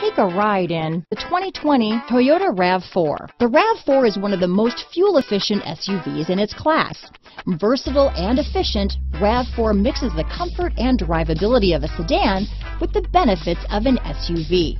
Take a ride in the 2020 Toyota RAV4. The RAV4 is one of the most fuel-efficient SUVs in its class. Versatile and efficient, RAV4 mixes the comfort and drivability of a sedan with the benefits of an SUV.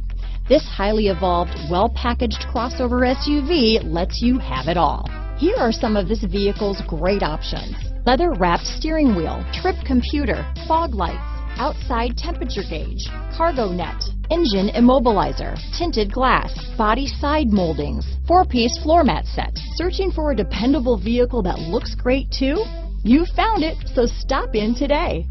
This highly evolved, well-packaged crossover SUV lets you have it all. Here are some of this vehicle's great options. Leather wrapped steering wheel, trip computer, fog lights, outside temperature gauge, cargo net, engine immobilizer, tinted glass, body side moldings, four-piece floor mat set. Searching for a dependable vehicle that looks great too? You found it, so stop in today.